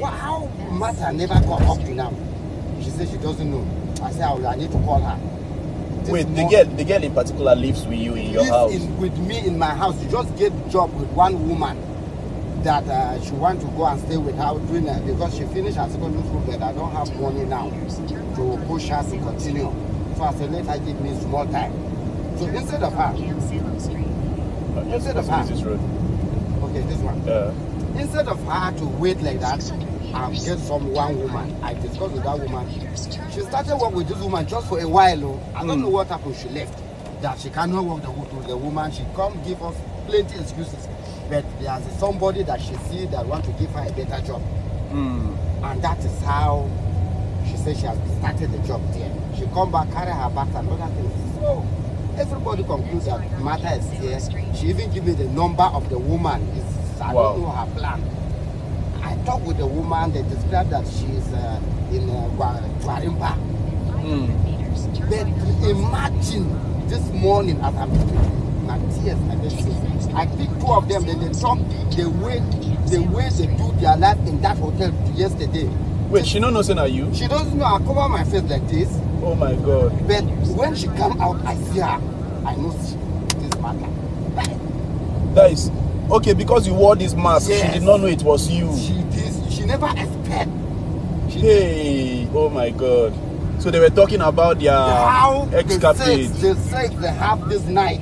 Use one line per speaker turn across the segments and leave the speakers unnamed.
Wha- How Martha never got up to now? She said she doesn't know. I said, I, I need to call her. This
Wait, the girl, the girl in particular lives with you in your
lives
house.
in, with me in my house. She just get job with one woman that uh, she want to go and stay with her doing uh, because she finished her secondary school but I don't have money now to push her to continue. So I said, let her give me small time. So instead of her,
yes,
instead of
yes,
her-
this road.
okay, this one.
Yeah.
Instead of her to wait like that and get some one woman, I discussed with that woman. She started work with this woman just for a while. Oh. I don't
Mm.
know what happened. She left. That she cannot work the, with the woman. She come give us plenty excuses. But there's somebody that she see that want to give her a better job.
Mm.
And that is how she said she has started the job there. She come back, carry her back and other things. So everybody concludes that Martha is here. She even give me the number of the woman. It's, I
Wow.
don't know her plan. I talked with the woman. They described that she's uh, in uh, Gua- Gwarinpa.
Mm.
But imagine this morning as I'm speaking, my tears I just see. I pick two of them, then they talk the way the way they do their life in that hotel yesterday.
Wait, she no know say na you?
She doesn't know I cover my face like this,
Oh my god.
but when she come out, I see her. I know she, this matter.
That is okay because you wore this mask. She did not know it was you.
She did. She never expect. She
Hey, oh my god. So they were talking about their
how
ex
the sex, the sex they have this night.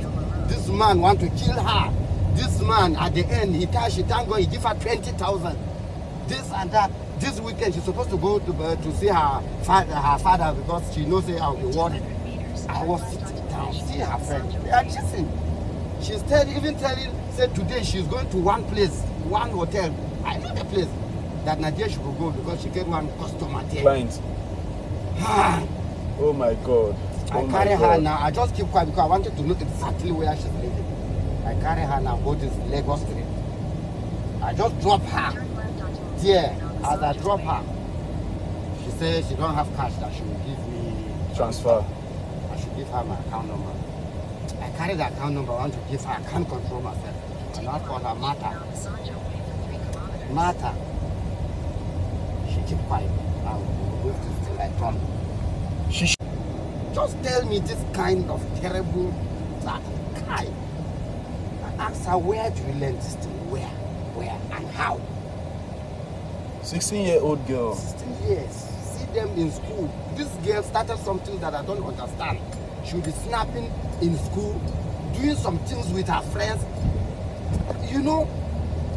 This man want to kill her. This man at the end, he tell she thank God he give her twenty thousand. This and that. This weekend she's supposed to go to uh, to see her father, her father because she knows say I'll be worried. I was sitting down, see her friend. They are kissing. She's tell, even telling, said today she's going to one place, one hotel. I know the place that Nadia should go because she get one customer there.
Client. Oh my god.
I
Oh my
carry her
God.
now. I just keep quiet because I wanted to know exactly where she's living. I carry her now, go to Lagos Street. I just drop her there. As I drop her, she says she don't have cash that she will give me.
Transfer.
I should give her my account number. I carry the account number. I want to give her. I can't control myself. Now call her Martha. Martha. She keep quiet. I will wait till I turn.
She sh-
Just tell me this kind of terrible that guy. I asked her where do you learn this thing? Where? Where and how?
16 year old girl.
16 years. See them in school. This girl started something that I don't understand. She'll be snapping in school, doing some things with her friends. You know,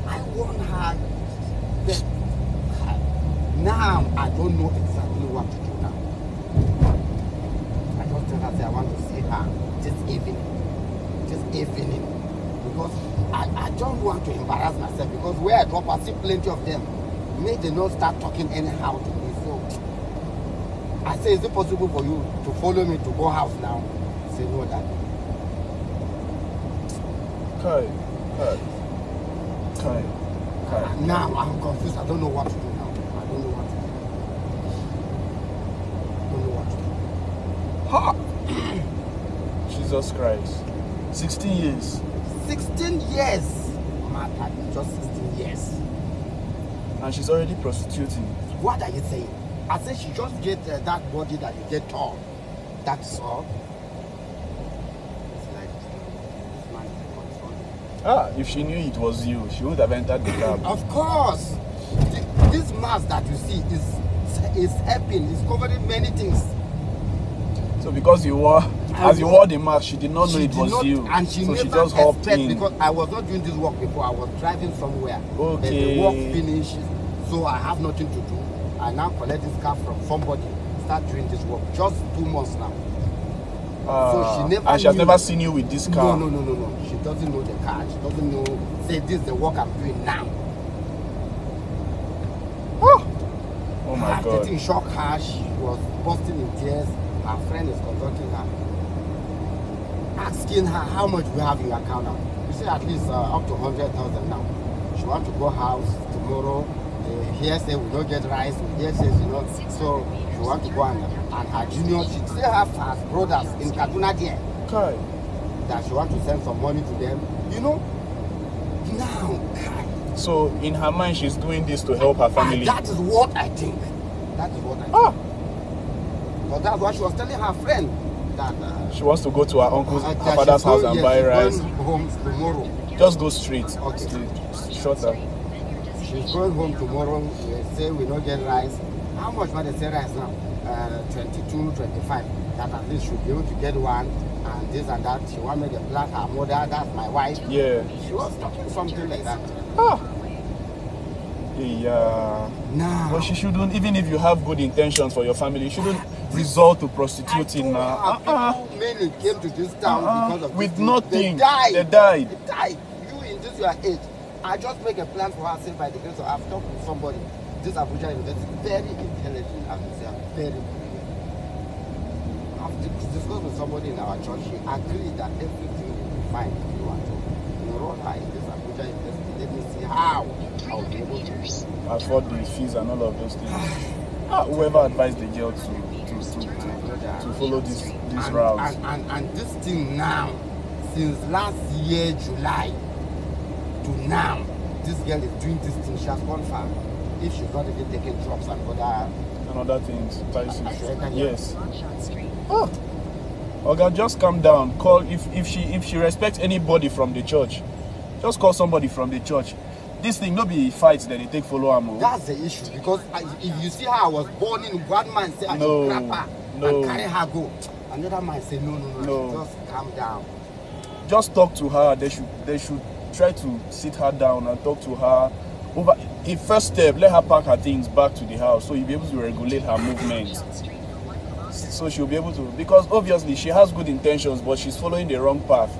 I warned her that now I don't know exactly what to do now. I just tell her say I want to see her this evening. This evening. Because I, I don't want to embarrass myself because where I drop I see plenty of them. Make they not start talking anyhow to I say, is it possible for you to follow me to go house now? Say no that.
Kai. Kai. Kai. Kai.
Now I'm confused. I don't know what to do now. I don't know what to do. I don't know what to do. Ha!
Jesus Christ. 16 years.
16 years. Matter, just 16 years.
And she's already prostituting.
What are you saying? I said she just get uh, that body that you get tall. That's all.
Ah, if she knew it was you, she would have entered the cab.
Of course, Th- this mask that you see is is helping. It's covering many things.
So because you wore,
I
as you
wore-
the mask, she did not know it was
not-
you.
and she
so
never
she just hopped in.
because I was not doing this work before. I was driving somewhere.
Okay.
the work finished, so I have nothing to do. I now collect this car from somebody. Start doing this work. Just two months now.
Ah,
so she never
and she has
knew.
never seen you with this car.
No, no, no, no, no. She doesn't know the car. She doesn't know. Say this is the work I'm doing now.
Oh oh my
her
God.
getting shock her. She was busting in tears. Her friend is consulting her, asking her how much we have in your account now. You say at least uh, up to hundred thousand now. She want to go house tomorrow. Uh, here say we don't get rice. Here says you know. So she want to go and and her junior. She still have her brothers in Kaduna there
Kai.
that she want to send some money to them. You know. Now,
So in her mind, she's doing this to help her family.
And
family.
that is what I think. That is what I think.
Ah,
But that's what she was telling her friend that. Uh,
she wants to go to her uncle's,
uh,
her father's house and
yes,
buy rice.
Home tomorrow.
Just go straight.
Okay.
Straight. Shorter.
She's going home tomorrow. We say we don't get rice. How much money they say rice now? Uh, 22, 25. That at least she'll be able to get one and this and that. She want me to plant her mother. That's my wife.
Yeah.
She was talking something like that.
Ah. Yeah.
Now,
But she shouldn't, even if you have good intentions for your family, you shouldn't resort to prostituting now.
now.
Uh-uh.
Many came to this town
Uh-uh.
because of
With nothing.
They died.
They died.
They died. You in this your age. I just make a plan for her. Say by the grace of I've talked with somebody. This Abuja University, very intelligent. I would say, very brilliant. I've dis- discussed with somebody in our church. She agreed that everything will be fine if you want to enroll her in this Abuja University. Let me see how I'll be able to.
Afford the fees and all of those things. Ah, whoever advised the girl to to, to, to, to follow this this
and,
route.
And, and, and this thing now, since last year, July to now, this girl is doing this thing. She has gone far. If she's not even taking drugs and other.
and other things. Spices.
Yes.
Yes. Oh. Oga, just calm down. Call if if she if she respects anybody from the church, just call somebody from the church. This thing no be fights that they take follow am. o.
That's the issue because I, if you see how I was born in one man say I
No,
should grab her
no.
and carry her go. Another man say no, no, no,
No.
just calm down.
Just talk to her. They should they should try to sit her down and talk to her. Over the first step, let her pack her things back to the house so you'll be able to regulate her movements. So she'll be able to because obviously she has good intentions, but she's following the wrong path.